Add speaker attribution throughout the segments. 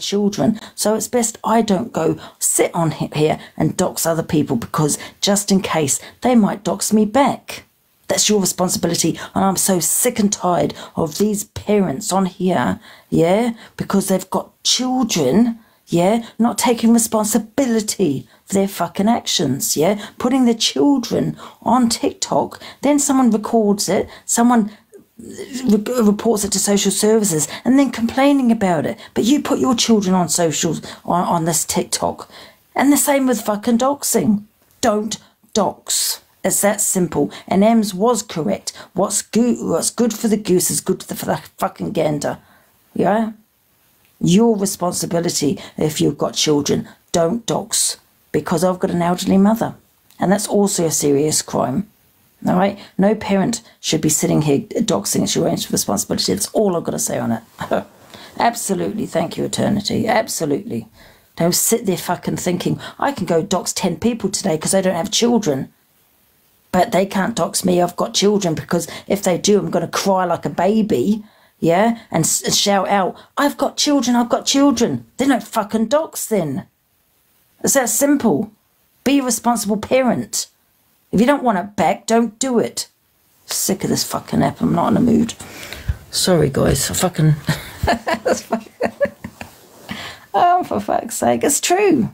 Speaker 1: children. So it's best I don't go sit on here and dox other people because just in case they might dox me back. That's your responsibility. And I'm so sick and tired of these parents on here, yeah, because they've got children, yeah, not taking responsibility for their fucking actions, yeah, putting their children on TikTok. Then someone records it, someone re- reports it to social services and then complaining about it. But you put your children on socials on, on this TikTok. And the same with fucking doxing. Don't dox. It's that simple. And Ems was correct. What's good, what's good for the goose is good for the fucking gander. Yeah? Your responsibility if you've got children. Don't dox. Because I've got an elderly mother. And that's also a serious crime. All right? No parent should be sitting here doxing. It's your own responsibility. That's all I've got to say on it. Absolutely. Thank you, Eternity. Absolutely. Don't sit there fucking thinking, I can go dox 10 people today because they don't have children. But they can't dox me. I've got children because if they do, I'm going to cry like a baby. Yeah? And, shout out, I've got children. I've got children. They don't fucking dox then. It's that simple. Be a responsible parent. If you don't want it back, don't do it. Sick of this fucking app. I'm not in a mood. Sorry, guys. I fucking. oh, for fuck's sake. It's true.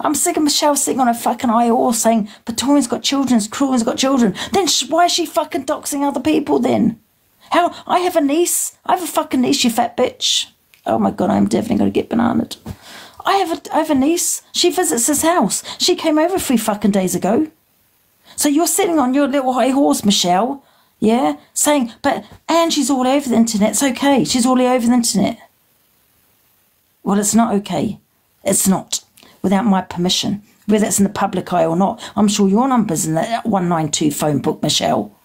Speaker 1: I'm sick of Michelle sitting on a fucking IOR saying Victorian's got children, Cruel's got children. Then why is she fucking doxing other people then? How? I have a niece. I have a fucking niece, you fat bitch. Oh my god, I'm definitely going to get bananaed. I have a, I have a niece. She visits this house. She came over three fucking days ago. So you're sitting on your little high horse, Michelle, yeah, saying, but Angie's all over the internet. It's okay. She's all over the internet. Well, it's not okay. It's not without my permission, whether it's in the public eye or not. I'm sure your number's in that 192 phone book, Michelle.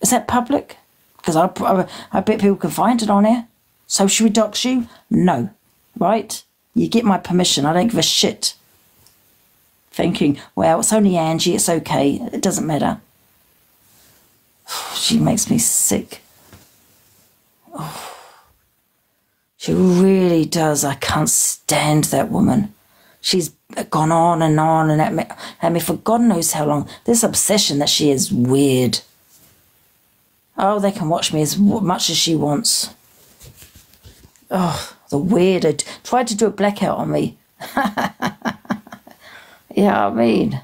Speaker 1: Is that public? Because I, I, I bet people can find it on here. So should we dox you? No. Right? You get my permission. I don't give a shit thinking, well, it's only Angie, it's okay, it doesn't matter. She makes me sick. She really does. I can't stand that woman. She's gone on and on and at me, at me for God knows how long. This obsession that she is weird. Oh, they can watch me as much as she wants. Oh, the weirdo. Tried to do a blackout on me. Yeah, I mean,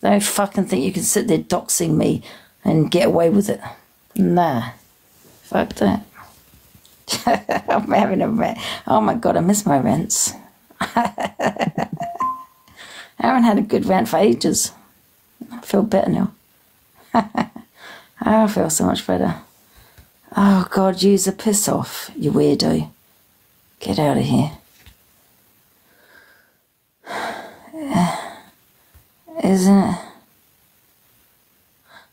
Speaker 1: don't fucking think you can sit there doxing me and get away with it. Nah, fuck that. I'm having a rant. Oh my god, I miss my rants. Haven't had a good rant for ages. I feel better now. I feel so much better. Oh god, use a piss off, you weirdo. Get out of here. Isn't it?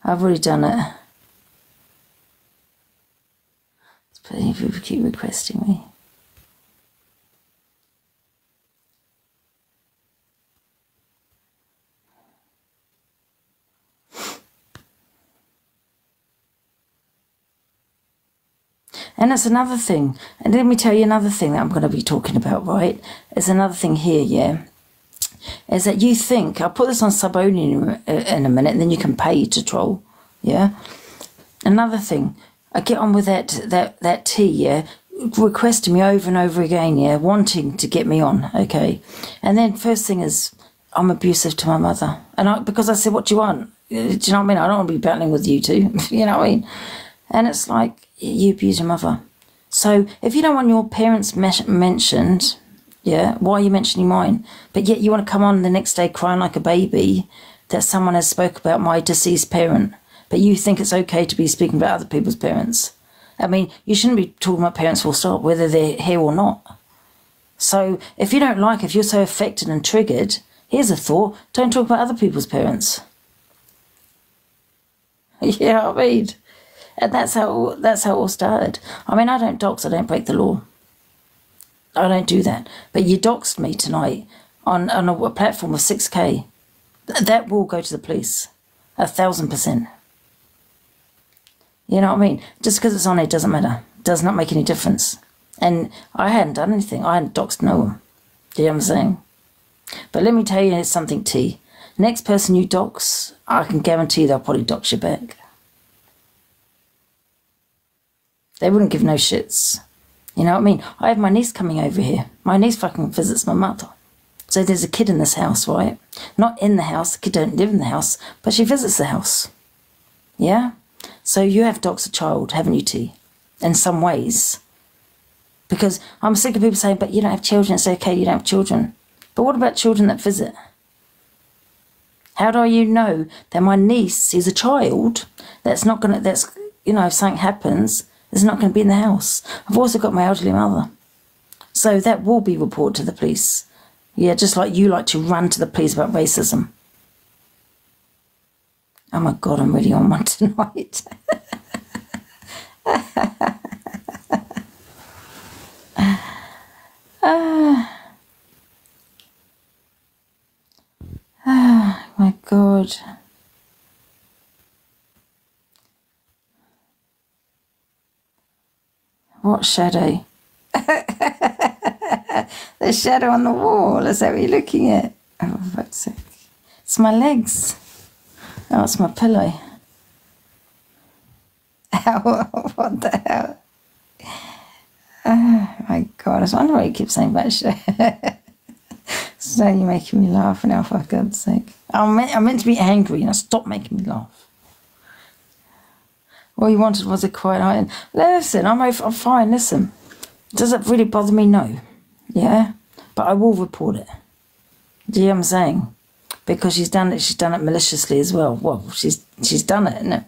Speaker 1: I've already done it. But people keep requesting me. And that's another thing. And let me tell you another thing that I'm going to be talking about, right? It's another thing here, yeah is that you think, I'll put this on sub only uh, in a minute and then you can pay to troll. Yeah. Another thing, I get on with that, that, that tea, yeah, requesting me over and over again, yeah, wanting to get me on, okay. And then first thing is, I'm abusive to my mother. And I, because I said, what do you want? Uh, do you know what I mean? I don't want to be battling with you two. you know what I mean? And it's like, you abuse your mother. So if you don't want your parents mentioned, yeah, why are you mentioning mine? But yet you want to come on the next day crying like a baby that someone has spoke about my deceased parent. But you think it's okay to be speaking about other people's parents. I mean, you shouldn't be talking about parents full stop, whether they're here or not. So if you don't like, if you're so affected and triggered, here's a thought: don't talk about other people's parents. yeah, I mean, and that's how that's how it all started. I mean, I don't dox, I don't break the law. I don't do that. But you doxed me tonight on, on a, a platform of 6K. That will go to the police. A thousand percent. You know what I mean? Just because it's on it doesn't matter. Does not make any difference. And I hadn't done anything. I hadn't doxed no one. Do you know what I'm saying? But let me tell you something, T. Next person you dox, I can guarantee they'll probably dox you back. They wouldn't give no shits. You know what I mean? I have my niece coming over here. My niece fucking visits my mother. So there's a kid in this house, right? Not in the house. The kid don't live in the house, but she visits the house. Yeah? So you have doxed a child, haven't you, T? In some ways. Because I'm sick of people saying, but you don't have children. It's okay, you don't have children. But what about children that visit? How do you know that my niece is a child that's not to, that's, you know, if something happens, is not going to be in the house? I've also got my elderly mother. So that will be reported to the police. Yeah, just like you like to run to the police about racism. Oh my God, I'm really on one tonight. ah. ah, my God. What shadow? the shadow on the wall. Is that what you're looking at? Oh, for fuck's sake. It's my legs. Oh, it's my pillow. what the hell? Oh my god, I was wondering why you keep saying that shit. so you're making me laugh now, for God's sake. I'm meant, I'm meant to be angry, I stop making me laugh. All you wanted was a quiet night. Listen, I'm, I'm fine, listen. Does it really bother me? No. Yeah? But I will report it. Do you know what I'm saying? Because she's done it, she's done it maliciously as well. Well, she's she's done it, isn't it?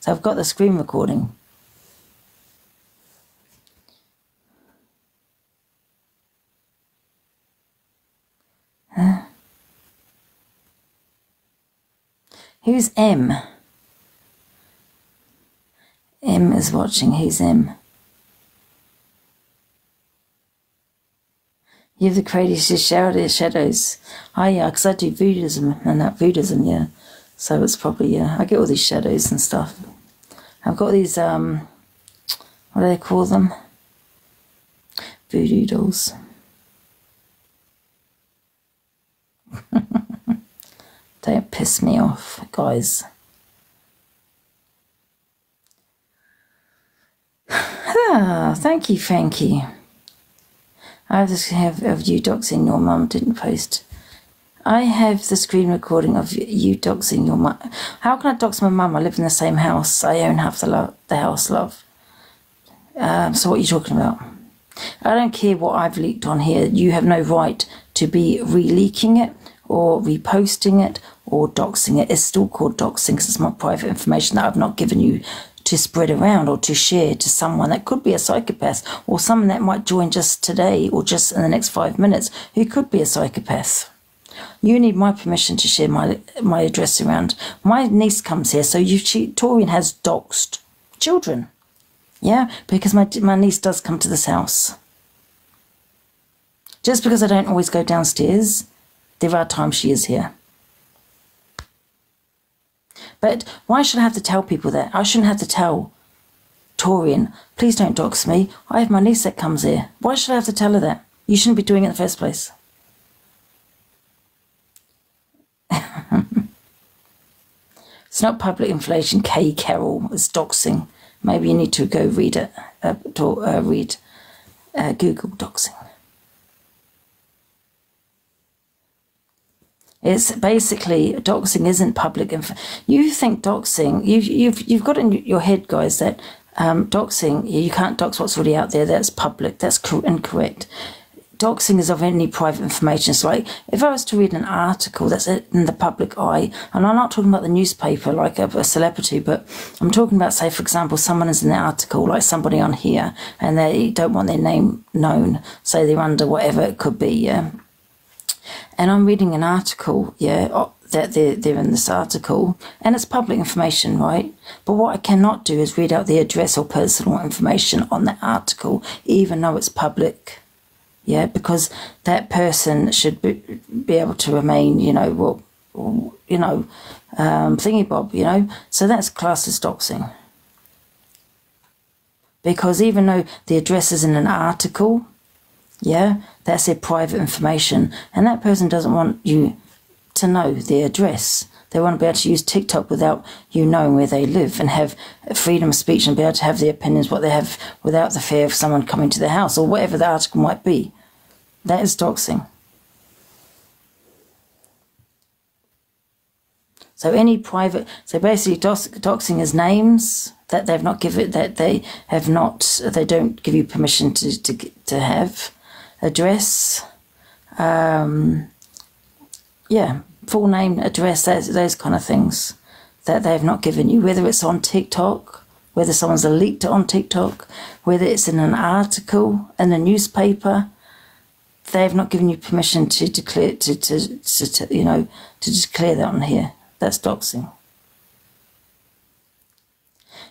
Speaker 1: So I've got the screen recording. Huh? Who's M? M is watching. he's M? You have the craziest shadows. Oh yeah, because I do Buddhism and that Buddhism, yeah. So it's probably yeah. I get all these shadows and stuff. I've got these um, what do they call them? Voodoo dolls. Don't piss me off, guys. Ah, thank you, Frankie. I have of you doxing your mum didn't post. I have the screen recording of you doxing your mum. How can I dox my mum? I live in the same house. I own half the, lo- the house, love. Um, so what are you talking about? I don't care what I've leaked on here. You have no right to be re-leaking it or reposting it or doxing it. It's still called doxing because it's my private information that I've not given you to spread around or to share to someone that could be a psychopath or someone that might join just today or just in the next five minutes who could be a psychopath. You need my permission to share my my address around. My niece comes here, so you she, Torian has doxed children. Yeah, because my my niece does come to this house. Just because I don't always go downstairs, there are times she is here. But why should I have to tell people that? I shouldn't have to tell Torian, please don't dox me. I have my niece that comes here. Why should I have to tell her that? You shouldn't be doing it in the first place. it's not public inflation, Kay Carroll. It's doxing. Maybe you need to go read it. Uh, to, uh, read uh, Google doxing. It's basically doxing isn't public info. You think doxing, you've, you've, you've got in your head, guys, that um, doxing, you can't dox what's already out there. That's public. That's incorrect. Doxing is of any private information. So, like if I was to read an article that's in the public eye, and I'm not talking about the newspaper like a, a celebrity, but I'm talking about, say, for example, someone is in the article, like somebody on here, and they don't want their name known, say they're under whatever it could be, yeah and I'm reading an article, yeah, that they're, they're in this article, and it's public information, right? But what I cannot do is read out the address or personal information on that article, even though it's public, yeah, because that person should be, be able to remain, you know, well, you know, um, thingy bob, you know, so that's classed as doxing. Because even though the address is in an article, yeah, that's their private information, and that person doesn't want you to know their address. They want to be able to use TikTok without you knowing where they live and have freedom of speech and be able to have the opinions what they have without the fear of someone coming to their house or whatever the article might be. That is doxing. So any private, so basically doxing is names that they've not given, that they have not, they don't give you permission to, to, to have, address, um, yeah, full name, address, those, those kind of things that they have not given you, whether it's on TikTok, whether someone's leaked it on TikTok, whether it's in an article in a newspaper, they have not given you permission to declare to, to, to, to you know to declare that on here. That's doxing.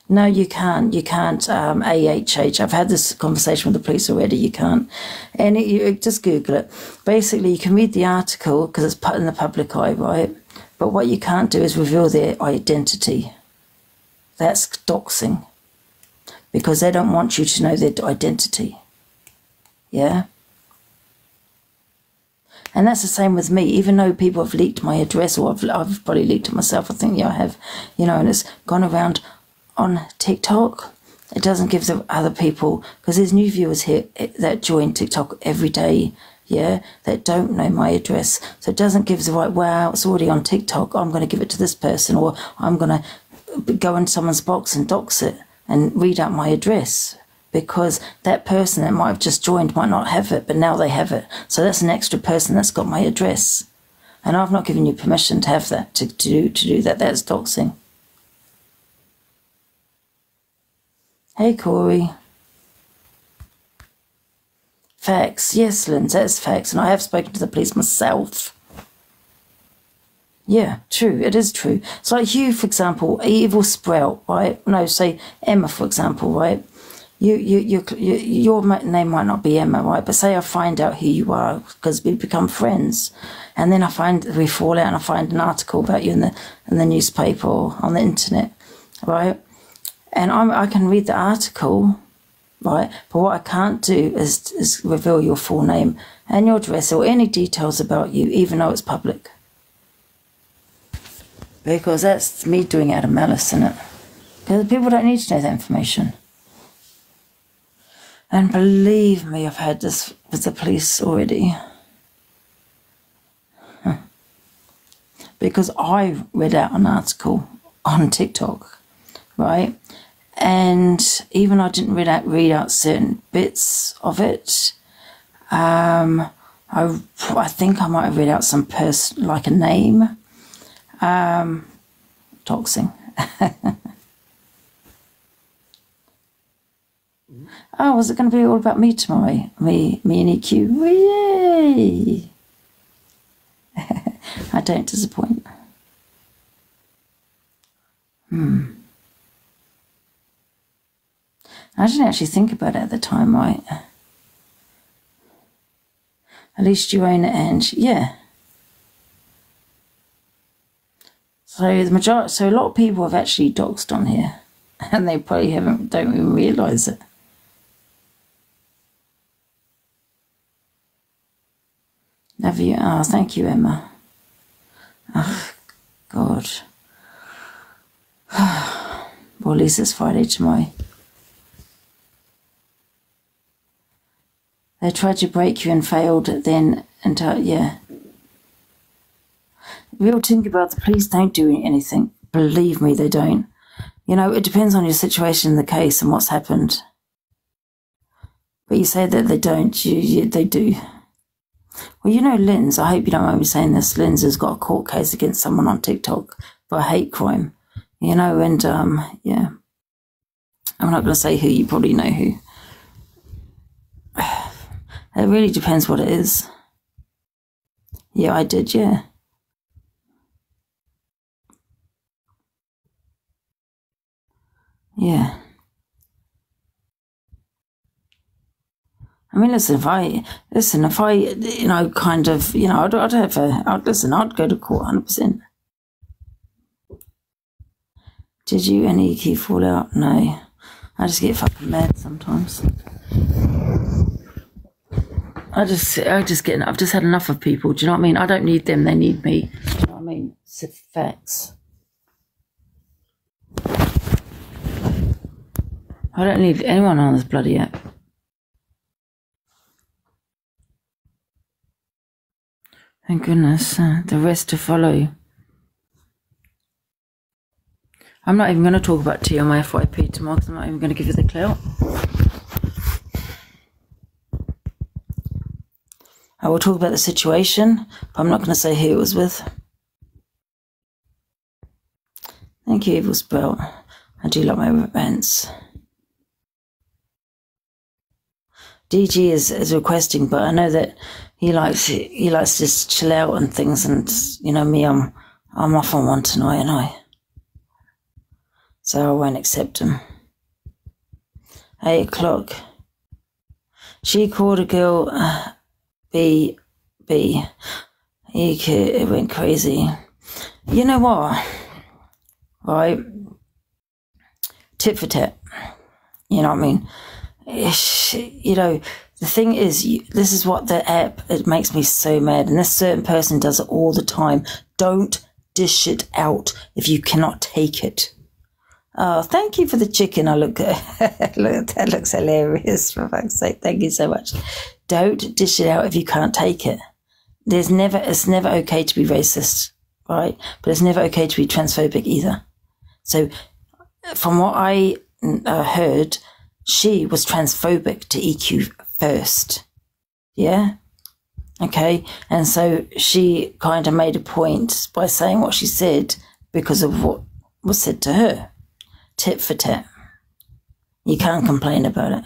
Speaker 1: No, you can't. You can't. Um, AHH. I've had this conversation with the police already. You can't. And it, you just Google it. Basically, you can read the article because it's put in the public eye, right? But what you can't do is reveal their identity. That's doxing. Because they don't want you to know their identity. Yeah? And that's the same with me. Even though people have leaked my address, or I've, I've probably leaked it myself, I think, yeah, I have, you know, and it's gone around on TikTok. It doesn't give the other people, because there's new viewers here eh, that join TikTok every day, yeah, that don't know my address. So it doesn't give the right, wow, it's already on TikTok, I'm going to give it to this person, or I'm going to go in someone's box and dox it and read out my address because that person that might have just joined might not have it, but now they have it. So that's an extra person that's got my address. And I've not given you permission to have that, to, to, do, to do that. That's doxing. Hey, Corey. Facts. Yes, Lynn, that's facts. And I have spoken to the police myself. Yeah, true. It is true. So, like you, for example, Evil Sprout, right? No, say Emma, for example, right? You, you, you, you, your name might not be Emma, right? But say I find out who you are because we become friends, and then I find we fall out and I find an article about you in the in the newspaper or on the internet, right? And I'm, I can read the article, right? But what I can't do is, is reveal your full name and your address or any details about you, even though it's public. Because that's me doing it out of malice, isn't it? Because people don't need to know that information. And believe me, I've had this with the police already. Because I read out an article on TikTok, right? And even I didn't read out read out certain bits of it. Um, I I think I might have read out some person like a name. Um, oh, was it going to be all about me tomorrow? Me, me and EQ. Yay! I don't disappoint. Hmm. I didn't actually think about it at the time, right? At least you own it, and yeah. So the majority, so a lot of people have actually doxed on here, and they probably haven't, don't even realise it. Love you. Oh, thank you, Emma. Oh, God. well, at least it's Friday tomorrow. They tried to break you and failed then until, yeah. Real the police don't do anything. Believe me, they don't. You know, it depends on your situation the case and what's happened. But you say that they don't, you, you, they do. Well, you know, Linz, I hope you don't mind me saying this, Linz has got a court case against someone on TikTok for a hate crime. You know, and, um, yeah. I'm not going to say who, you probably know who. It really depends what it is. Yeah, I did, yeah. Yeah. I mean, listen, if I, listen, if I, you know, kind of, you know, I'd, I'd have a, I'd, listen, I'd go to court 100%. Did you any key fall out? No. I just get fucking mad sometimes. I just, I just get, I've just had enough of people. Do you know what I mean? I don't need them; they need me. Do you know what I mean? It's facts. I don't need anyone on this bloody app. Thank goodness. Uh, the rest to follow. I'm not even going to talk about tea on my FYP tomorrow because I'm not even going to give you the clout. I will talk about the situation, but I'm not going to say who it was with. Thank you, Evil Sprout. I do like my events. DG is, is requesting, but I know that he likes he likes to just chill out and things, and you know me, I'm I'm off on one tonight, and I so I won't accept him. Eight o'clock. She called a girl uh, B B. It went crazy. You know what? Right? Tit for tat. You know what I mean? you know, the thing is, you, this is what the app, it makes me so mad. And this certain person does it all the time. Don't dish it out if you cannot take it. Oh, thank you for the chicken. I look, look that looks hilarious. For fuck's sake, thank you so much. Don't dish it out if you can't take it. There's never, it's never okay to be racist, right? But it's never okay to be transphobic either. So, from what I uh, heard, she was transphobic to EQ first. Yeah? Okay. And so she kind of made a point by saying what she said because of what was said to her. Tit for tat. You can't complain about it.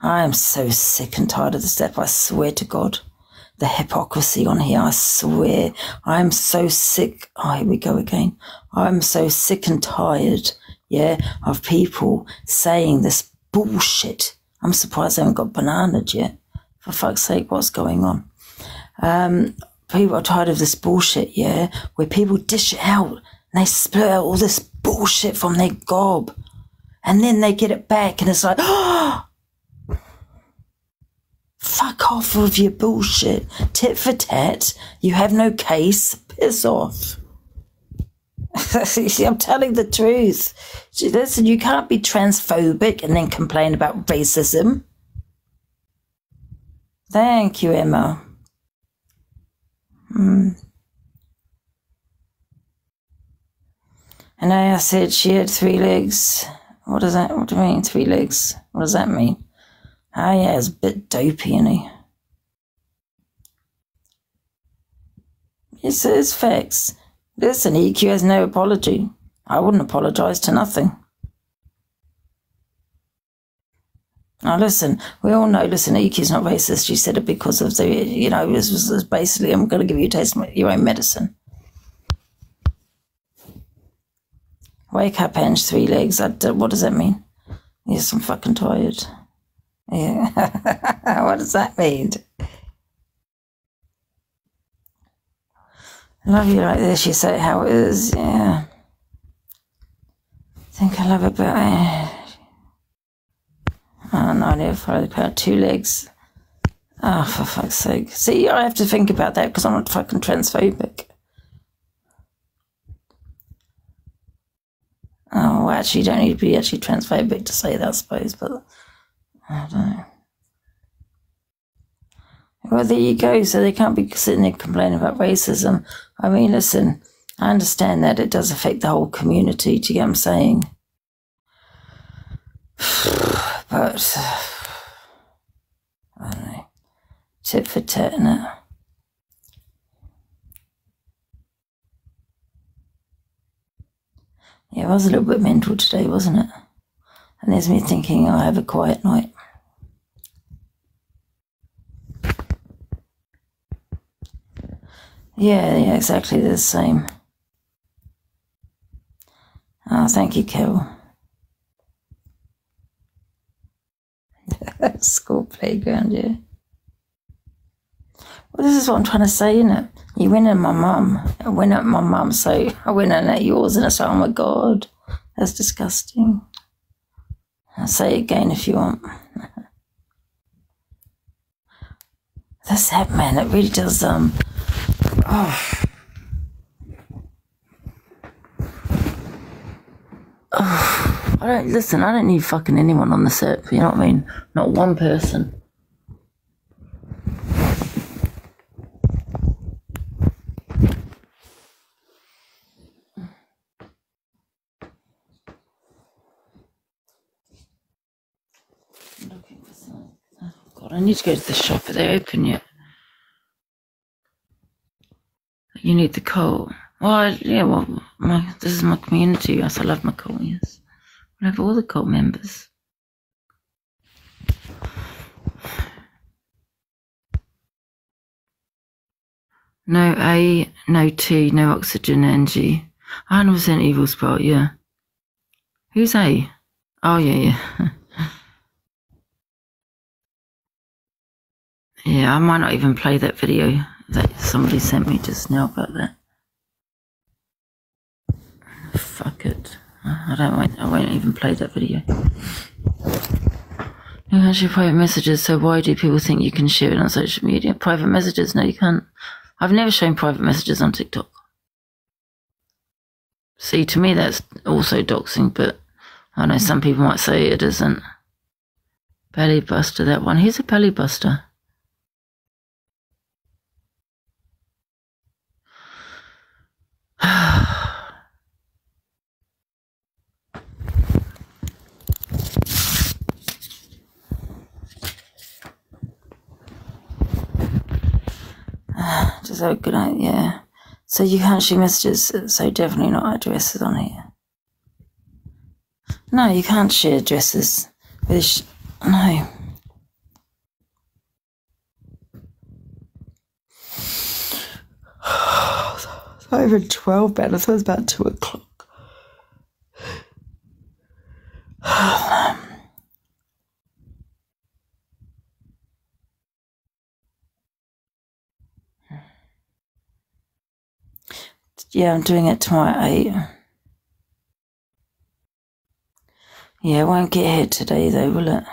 Speaker 1: I am so sick and tired of the step. I swear to God. The hypocrisy on here, I swear. I am so sick. Oh, here we go again. I'm so sick and tired yeah, of people saying this bullshit. I'm surprised I haven't got bananaed yet. For fuck's sake, what's going on? Um, people are tired of this bullshit, yeah, where people dish it out and they split out all this bullshit from their gob. And then they get it back and it's like, oh, fuck off with your bullshit. Tit for tat. You have no case. Piss off. See, I'm telling the truth. Listen, you can't be transphobic and then complain about racism. Thank you, Emma. Hmm. And I said she had three legs. What does that? What do you mean three legs? What does that mean? Ah, yeah, it's a bit dopey, isn't he? It's, it's facts. Listen, EQ has no apology. I wouldn't apologise to nothing. Now, listen, we all know, listen, EQ's not racist. You said it because of the, you know, this was basically, I'm going to give you taste your own medicine. Wake up, Ange, three legs. I, what does that mean? Yes, I'm fucking tired. Yeah. what does that mean? I love you like this. You say how it is. Yeah. I think I love it, but I, don't know. I never follow the crowd. Two legs. Oh, for fuck's sake. See, I have to think about that because I'm not fucking transphobic. Oh, actually, you don't need to be actually transphobic to say that, I suppose, but I don't know. Well, there you go. So they can't be sitting there complaining about racism. I mean, listen, I understand that it does affect the whole community. Do you get what I'm saying? But I don't know. Tit for tat? Yeah, it was a little bit mental today, wasn't it? And there's me thinking I'll have a quiet night. Yeah, yeah, exactly the same. Oh, thank you, Carol. School playground, yeah. Well, this is what I'm trying to say, isn't it? You went at my mum. I went at my mum, so I went in at yours, and I said, oh my God, that's disgusting. I'll say it again if you want. That's that man. It really does. Um. Oh. Oh, I don't listen. I don't need fucking anyone on the set. You know what I mean? Not one person. Oh I need to go to the shop. Are they open yet? You need the coal. Well, yeah, well, my, this is my community. Yes, I love my cult, yes. I love all the cult members. No A, no T, no oxygen energy. 100% Evil Sprout, yeah. Who's A? Oh, yeah, yeah. yeah, I might not even play that video that somebody sent me just now about that. Fuck it. I don't want, I won't even play that video. You can share private messages, so why do people think you can share it on social media? Private messages? No, you can't. I've never shown private messages on TikTok. See, to me, that's also doxing, but I know some people might say it isn't. Belly buster, that one. Here's a belly buster. Just have a good night, yeah. So you can't shoot messages, so definitely not addresses on here. No, you can't share addresses with no. It's over 12 bed. I thought it was about 2 o'clock. yeah, I'm doing it tomorrow at 8. Yeah, it won't get here today though, will it?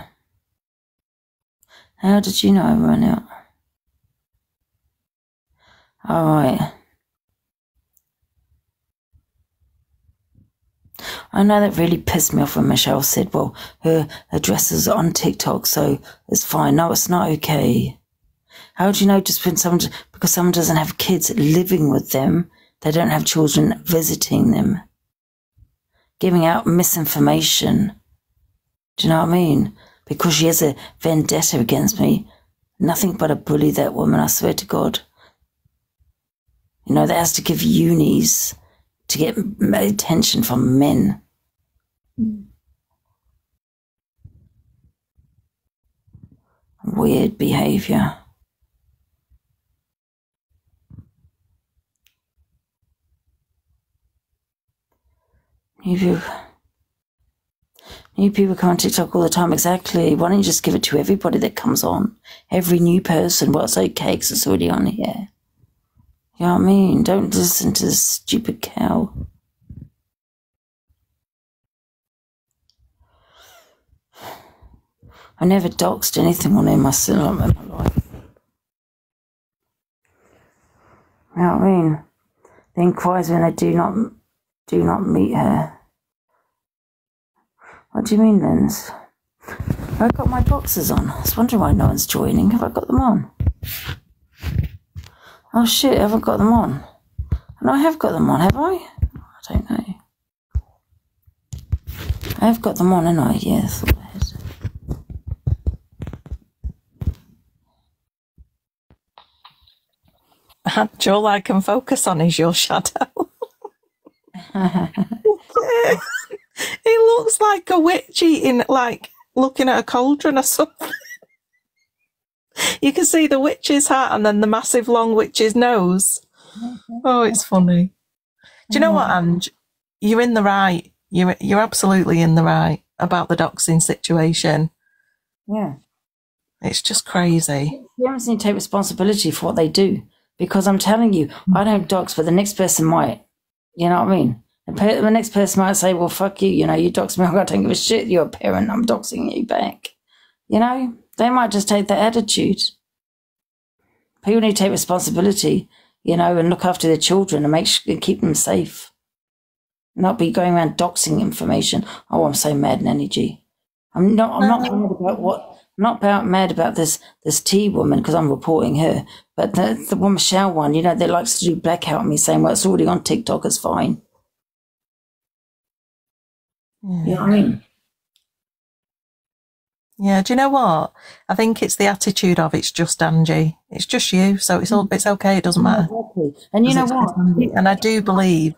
Speaker 1: How did you know I ran out? Alright. I know that really pissed me off when Michelle said, well, her address is on TikTok, so it's fine. No, it's not okay. How do you know just when someone, because someone doesn't have kids living with them, they don't have children visiting them? Giving out misinformation. Do you know what I mean? Because she has a vendetta against me. Nothing but a bully, that woman, I swear to God. You know, that has to give unis to get attention from men. Mm. Weird behavior. New people, new people come on TikTok all the time. Exactly. Why don't you just give it to everybody that comes on? Every new person. Well, it's okay because it's already on here. You know what I mean? Don't listen to this stupid cow. I never doxed anything on him myself in my life. You know what I mean? The inquiries when I do not do not meet her. What do you mean, Linz? I've got my boxes on. I was wondering why no one's joining. Have I got them on? Oh shit, I haven't got them on. And I have got them on, have I? I don't know. I have got them on, and I? Yes, I
Speaker 2: And all I can focus on is your shadow. it looks like a witch eating, like looking at a cauldron or something. You can see the witch's hat and then the massive long witch's nose. Oh, it's funny. Do you know what, mm. Ange? You're in the right. You're you're absolutely in the right about the doxing situation.
Speaker 1: Yeah.
Speaker 2: It's just crazy.
Speaker 1: Parents need to take responsibility for what they do. Because I'm telling you, I don't dox, but the next person might. You know what I mean? The next person might say, well, fuck you, you know, you dox me, I don't give a shit, you're a parent, I'm doxing you back. You know, they might just take that attitude. People need to take responsibility, you know, and look after their children and make sure and keep them safe. Not be going around doxing information. Oh, I'm so mad in energy. I'm not. I'm not uh-huh. mad about what. I'm not about mad about this this tea woman because I'm reporting her. But the the one Michelle one, you know, that likes to do blackout on me, saying, "Well, it's already on TikTok. It's fine." Yeah. You know what I mean?
Speaker 2: Yeah, do you know what? I think it's the attitude of it's just Angie. It's just you, so it's all it's okay. It doesn't matter.
Speaker 1: Exactly. And you know what?
Speaker 2: And I do believe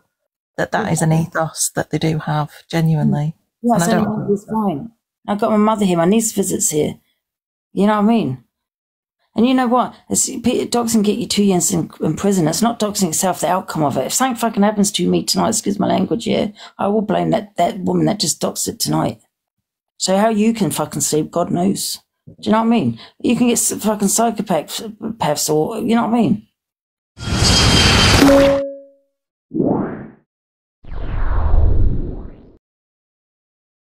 Speaker 2: that that is an ethos that they do have genuinely.
Speaker 1: Yeah, and I don't. It's fine. I've got my mother here. My niece visits here. You know what I mean? And you know what? It's, doxing get you two years in, in, prison. It's not doxing itself, the outcome of it. If something fucking happens to me tonight, excuse my language, yeah, I will blame that, that woman that just doxed it tonight. So how you can fucking sleep, God knows. Do you know what I mean? You can get fucking psychopaths or, you know what I mean?